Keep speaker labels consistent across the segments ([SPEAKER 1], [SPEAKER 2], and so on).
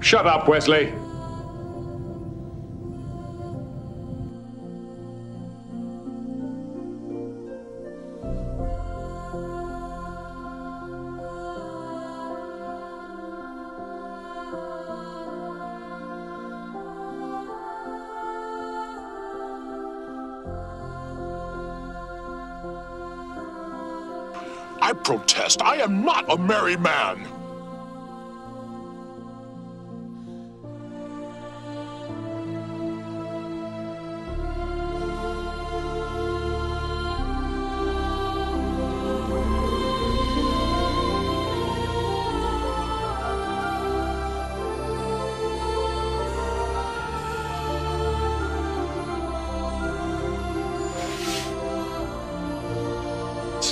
[SPEAKER 1] Shut up, Wesley.
[SPEAKER 2] I protest. I am not a merry man.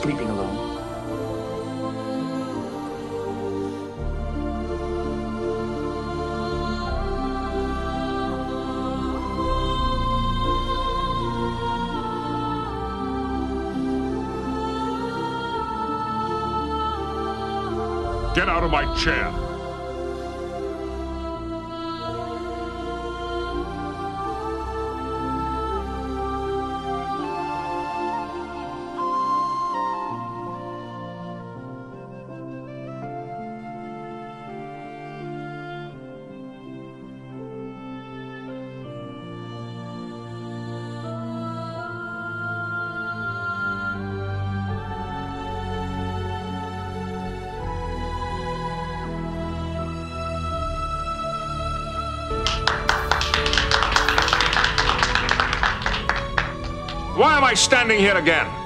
[SPEAKER 3] Sleeping alone.
[SPEAKER 2] Get out of my chair.
[SPEAKER 1] Why am I standing here again?